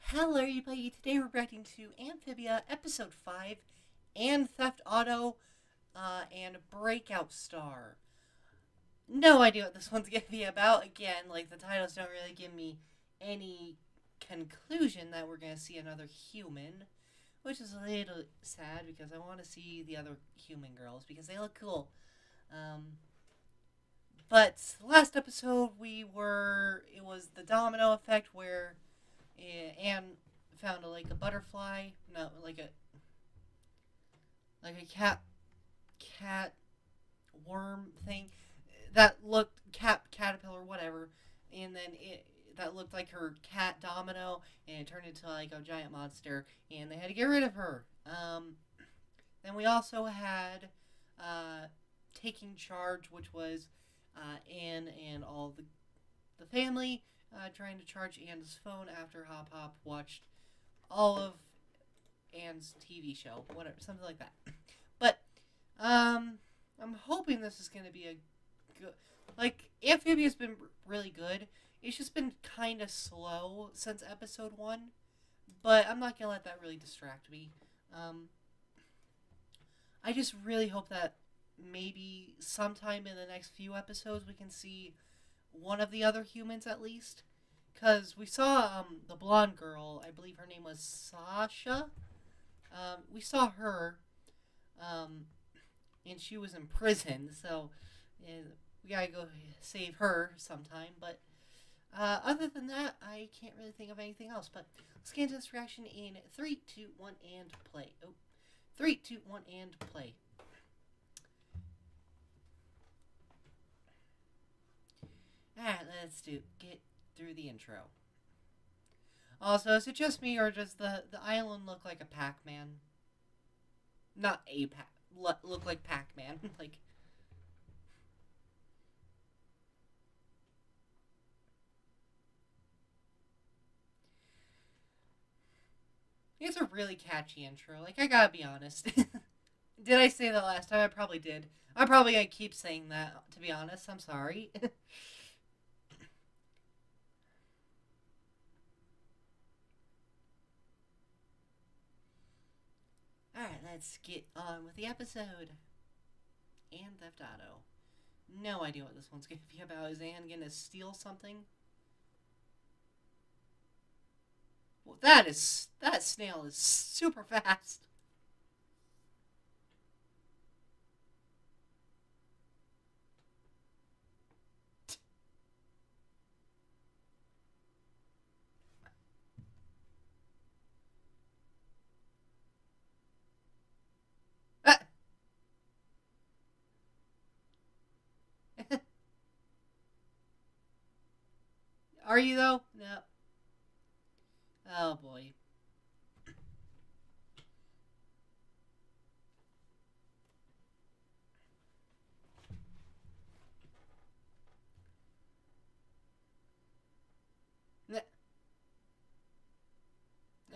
Hello, everybody. Today we're reacting to Amphibia Episode 5 Anne Theft Auto uh, and Breakout Star. No idea what this one's going to be about. Again, like the titles don't really give me any conclusion that we're going to see another human, which is a little sad because I want to see the other human girls because they look cool. Um, but last episode we were, it was the domino effect where Anne found a, like a butterfly, no, like a like a cat cat worm thing that looked cat caterpillar whatever, and then it that looked like her cat domino, and it turned into like a giant monster, and they had to get rid of her. Um, then we also had uh, taking charge, which was uh, Anne and all the the family uh, trying to charge Anne's phone after Hop Pop watched all of Anne's TV show, whatever, something like that. But um, I'm hoping this is going to be a good. Like Amphibia's been really good. It's just been kind of slow since episode one, but I'm not gonna let that really distract me. Um, I just really hope that maybe sometime in the next few episodes we can see one of the other humans at least. Because we saw um, the blonde girl, I believe her name was Sasha. Um, we saw her, um, and she was in prison, so we gotta go save her sometime. But uh, other than that, I can't really think of anything else. But let's get into this reaction in 3, 2, 1, and play. Oh, 3, 2, 1, and play. Alright, let's do get through the intro. Also, is it just me or does the, the island look like a Pac-Man? Not a Pac look like Pac-Man. like It's a really catchy intro. Like I gotta be honest. did I say that last time? I probably did. I'm probably gonna keep saying that. To be honest, I'm sorry. Alright, let's get on with the episode. Anne Theft Auto. No idea what this one's going to be about. Is Anne going to steal something? Well, that is... That snail is super fast. Are you though? No. Oh boy.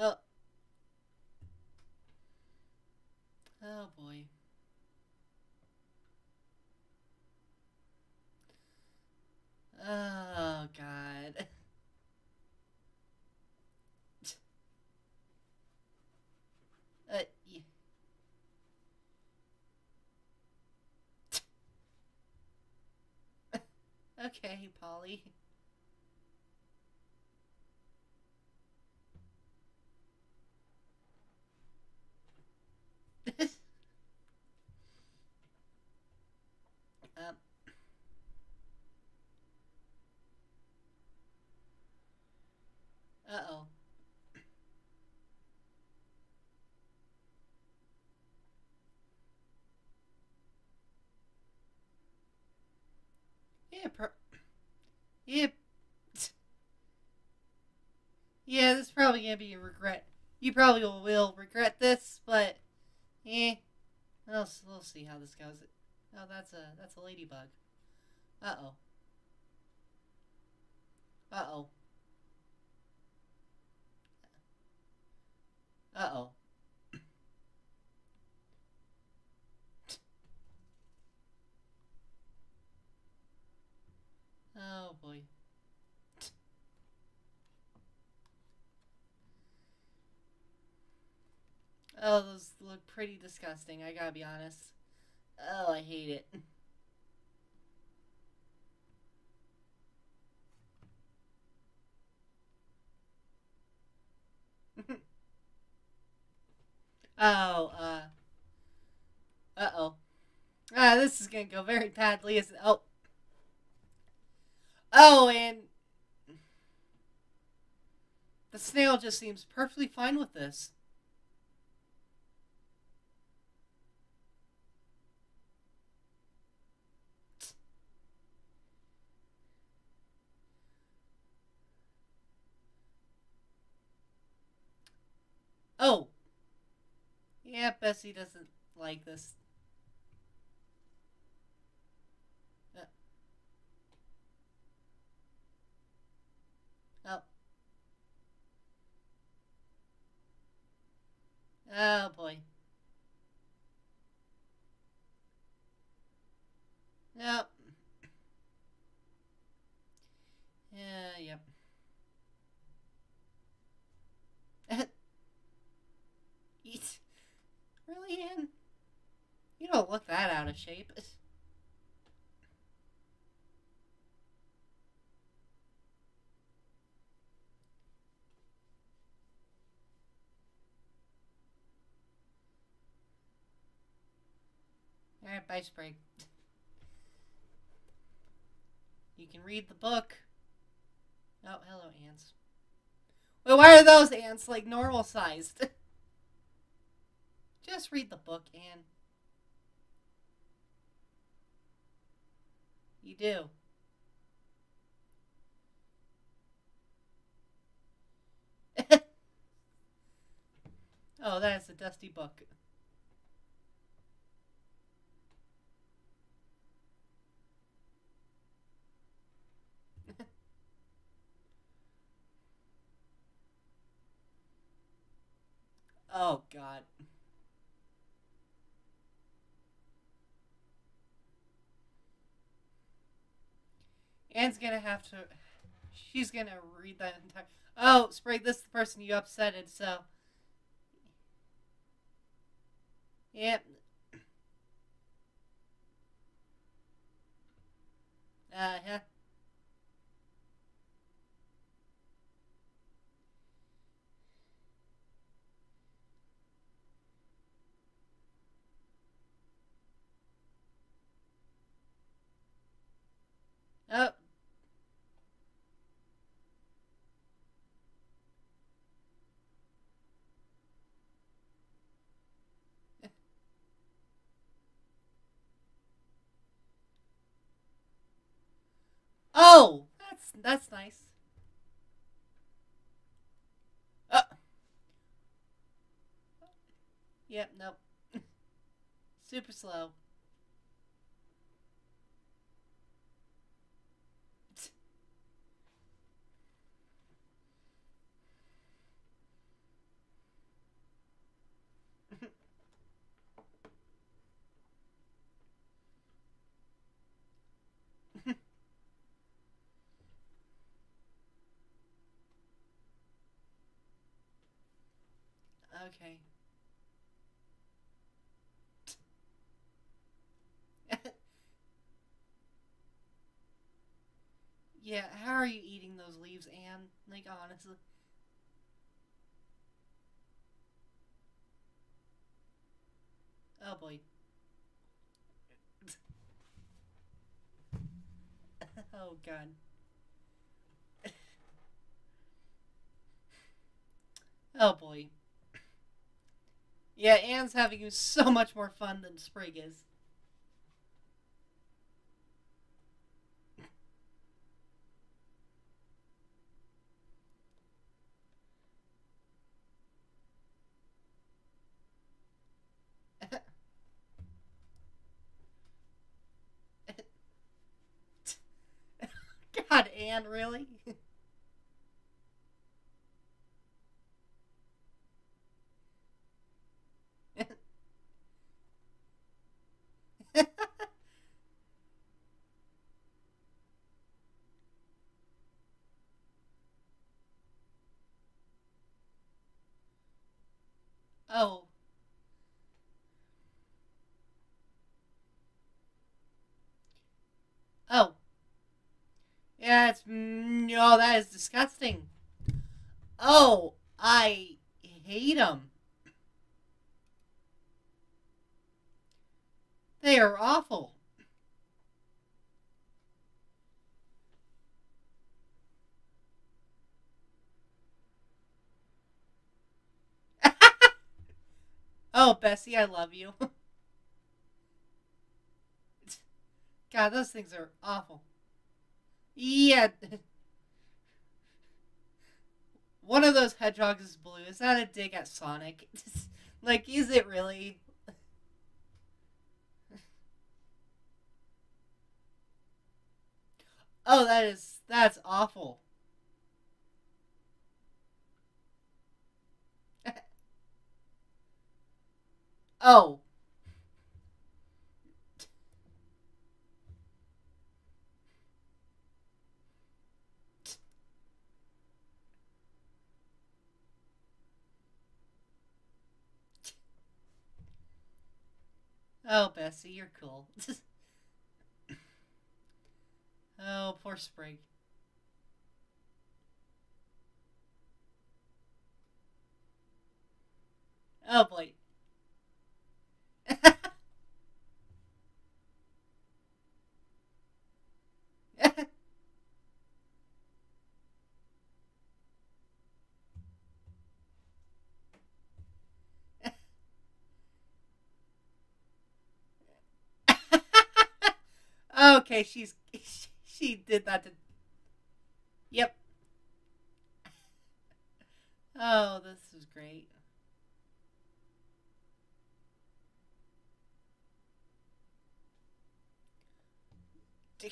Oh. Oh boy. Oh god. uh, okay, Polly. um. Uh-oh. Yeah, pro- yeah. Yeah, this is probably gonna be a regret. You probably will regret this, but eh. We'll, we'll see how this goes. Oh, that's a that's a ladybug. Uh oh. Uh oh. Uh oh. Oh, those look pretty disgusting, I gotta be honest. Oh, I hate it. oh, uh. Uh oh. Ah, this is gonna go very badly, isn't it? Oh. Oh, and. The snail just seems perfectly fine with this. Oh. Yeah, Bessie doesn't like this. Uh. Oh. Oh boy. Yep. Yeah, yep. Eat. Really, Anne? You don't look that out of shape. Alright, bye, Sprig. You can read the book. Oh, hello, ants. Wait, why are those ants like normal sized? Just read the book, Anne. You do. oh, that is a dusty book. oh, God. Anne's gonna have to. She's gonna read that entire. Oh, Sprig, this is the person you upsetted, so. Yep. Uh huh. Oh. Oh, that's that's nice. Uh. Yep, nope. Super slow. Okay. yeah, how are you eating those leaves, Anne? Like, honestly. Oh boy. oh god. oh boy. Yeah, Anne's having so much more fun than Sprig is. God, Anne, really? oh. It's no, that is disgusting. Oh, I hate them. They are awful. oh, Bessie, I love you. God, those things are awful. Yeah. One of those hedgehogs is blue. Is that a dig at Sonic? like, is it really? Oh, that is that's awful. oh. Oh, Bessie, you're cool. oh, poor Sprig. Oh boy. Okay, she's she did that to. Yep. Oh, this is great.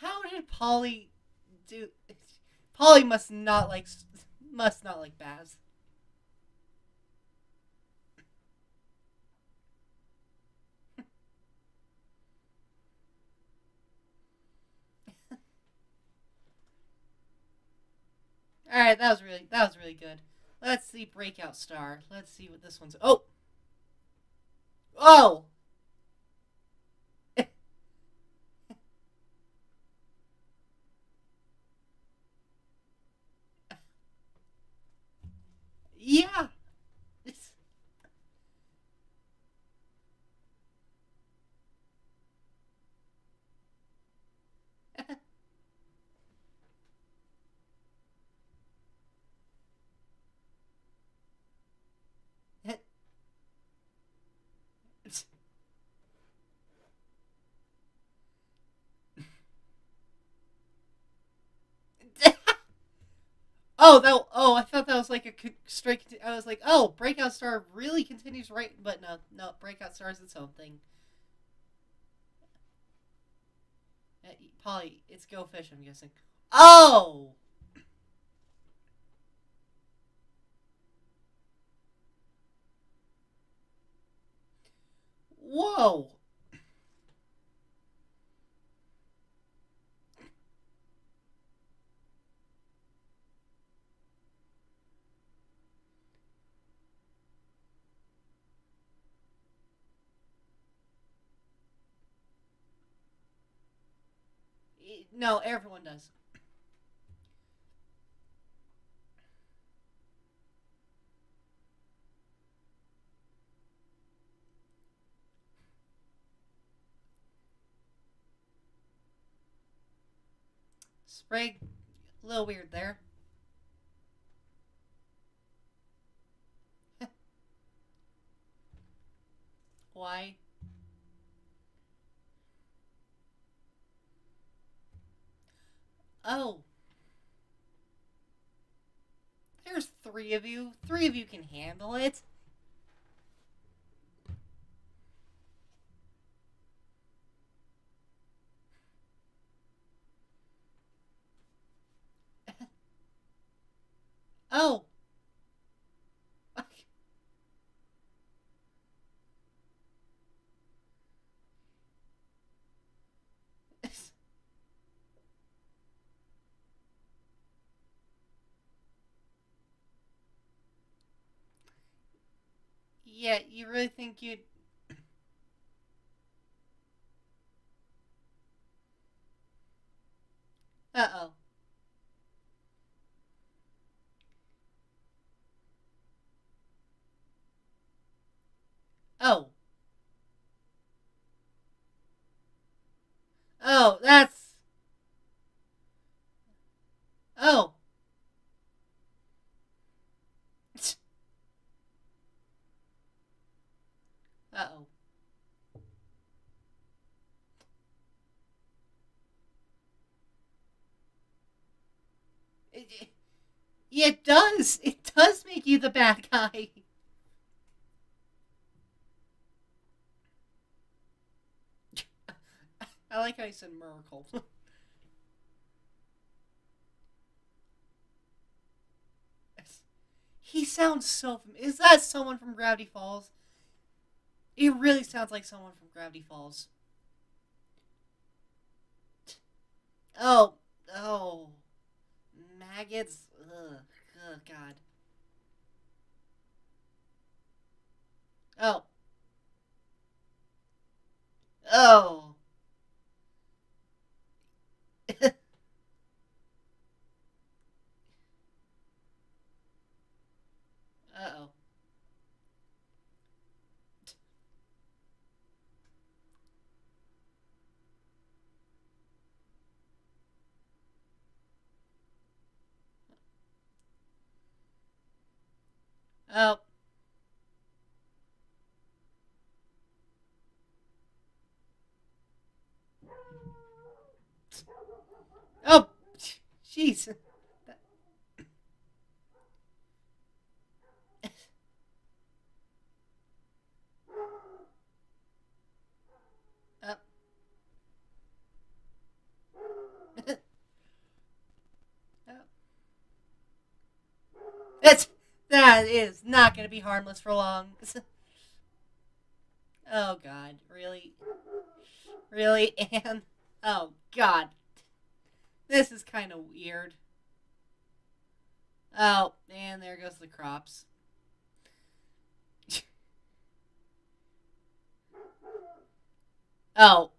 How did Polly do? Polly must not like must not like Baz. All right, that was really that was really good. Let's see breakout star. Let's see what this one's. Oh, oh. yeah. Oh, that. Oh, I thought that was like a straight. I was like, oh, Breakout Star really continues right, but no, no, Breakout Star is its own thing. Polly, it's Go Fish. I'm guessing. Oh. Whoa. No, everyone does. Spray, a little weird there. Why? Oh. There's three of you. Three of you can handle it. oh. Yeah, you really think you'd. Uh oh. Oh. Oh, that's. Oh. It does. It does make you the bad guy. I like how you said miracle. he sounds so. Fam- Is that someone from Gravity Falls? It really sounds like someone from Gravity Falls. Oh, oh, maggots. Ugh, oh, God. Oh. Oh. Uh oh. Oh. Oh, jeez. Up. It's that is not going to be harmless for long. oh God, really, really, Anne. Oh God, this is kind of weird. Oh, and there goes the crops. oh.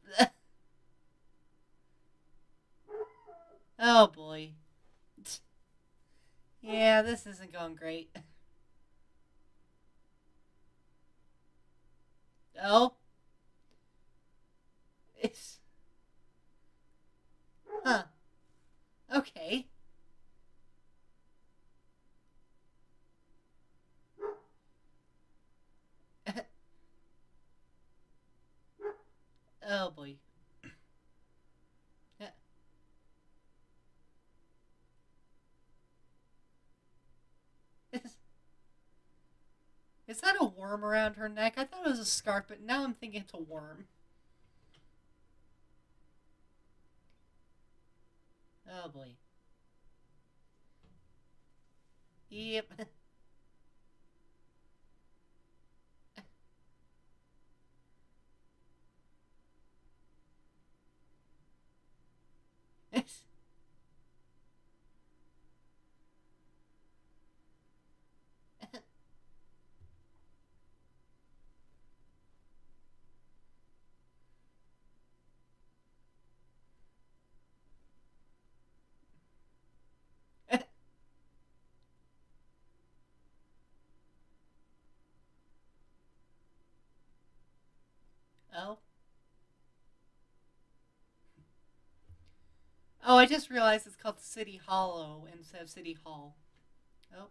oh boy. Yeah, this isn't going great. Oh. It's. Huh. Okay. oh boy. Yeah. Is, is that a worm around her neck? I thought it was a scarf, but now I'm thinking it's a worm. Oh boy. Yep. oh. Oh, I just realized it's called City Hollow instead of City Hall. Oh.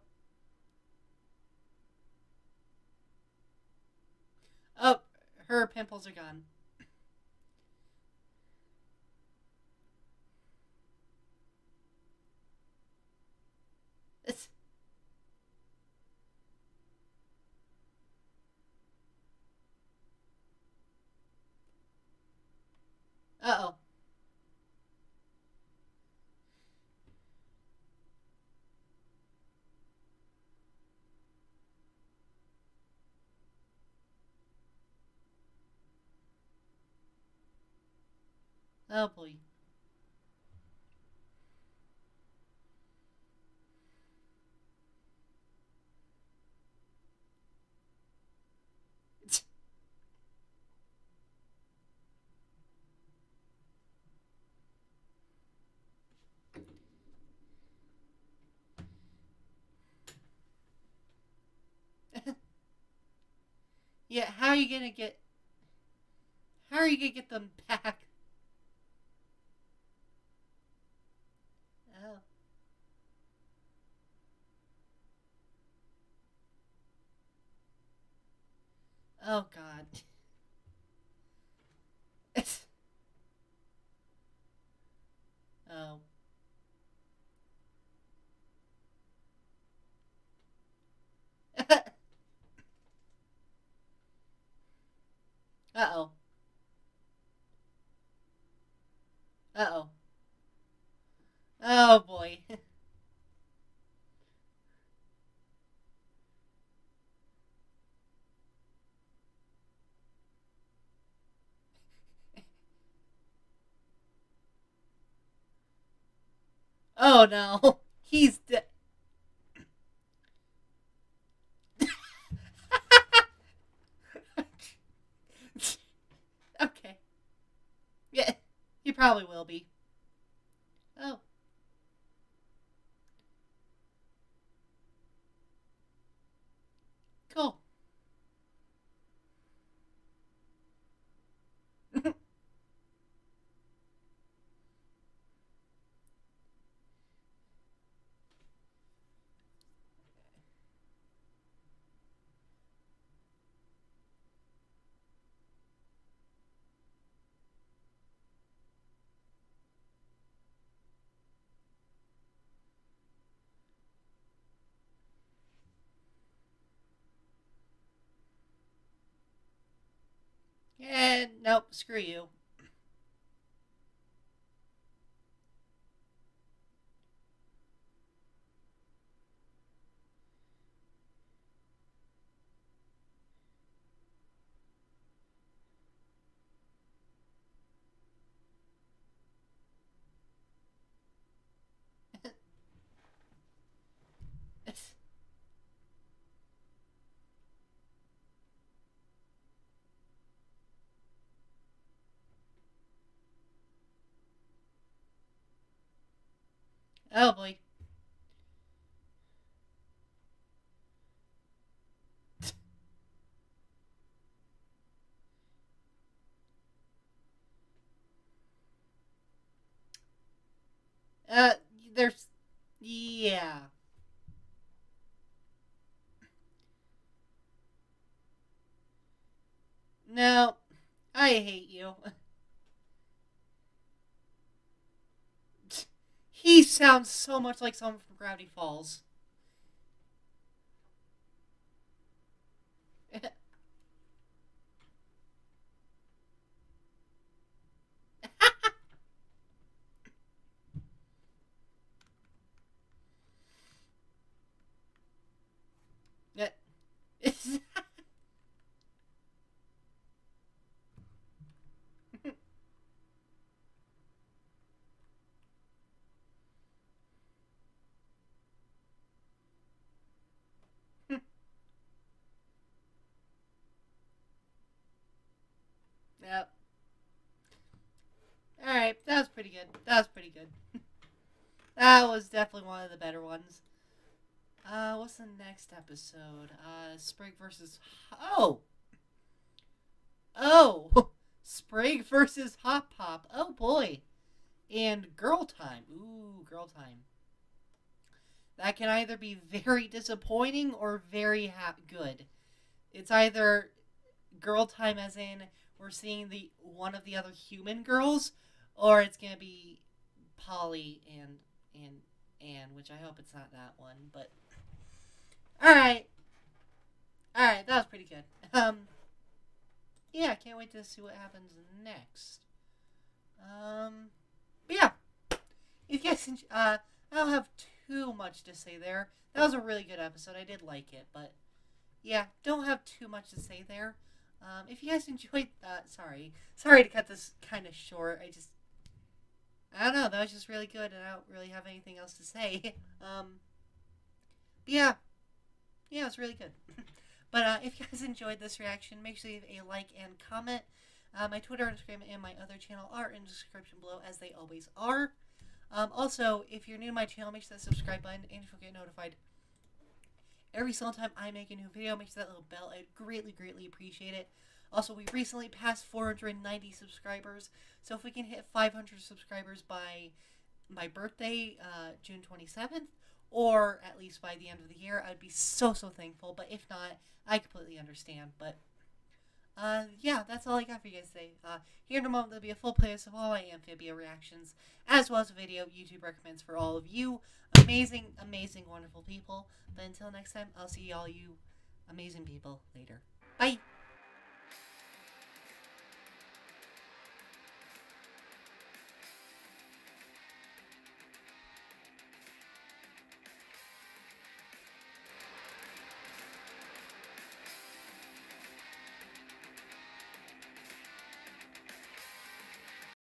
Oh, her pimples are gone. Uh oh. Oh boy. yeah, how are you gonna get how are you gonna get them back? Oh God. oh. Uh oh. Uh oh. Oh boy. Oh no. He's dead. okay. Yeah, he probably will be. Oh. Cool. And nope, screw you. Oh boy. Uh, there's, yeah. No, I hate you. He sounds so much like someone from Gravity Falls. Yeah. Yep. Alright, that was pretty good. That was pretty good. that was definitely one of the better ones. Uh, what's the next episode? Uh, Sprig versus. Oh! Oh! Sprig versus Hop Pop. Oh boy. And Girl Time. Ooh, Girl Time. That can either be very disappointing or very ha- good. It's either Girl Time, as in we're seeing the one of the other human girls, or it's gonna be Polly and and Anne, which I hope it's not that one. But all right, all right, that was pretty good. Um, yeah, I can't wait to see what happens next. Um, but yeah, if you guys, uh, I don't have too much to say there. That was a really good episode. I did like it, but yeah, don't have too much to say there. Um, if you guys enjoyed, uh, sorry, sorry to cut this kind of short. I just, I don't know. That was just really good, and I don't really have anything else to say. Um, yeah, yeah, it's really good. but uh, if you guys enjoyed this reaction, make sure you leave a like and comment. Uh, my Twitter, Instagram, and my other channel are in the description below, as they always are. Um, also, if you're new to my channel, make sure that subscribe button and you'll get notified every single time I make a new video. Make sure that little bell. I'd greatly, greatly appreciate it. Also, we recently passed 490 subscribers, so if we can hit 500 subscribers by my birthday, uh, June 27th, or at least by the end of the year, I'd be so, so thankful. But if not, I completely understand. But uh, yeah, that's all I got for you guys today. Uh, here in a moment, there'll be a full playlist of all my Amphibia reactions, as well as a video YouTube recommends for all of you amazing, amazing, wonderful people. But until next time, I'll see all you amazing people later. Bye!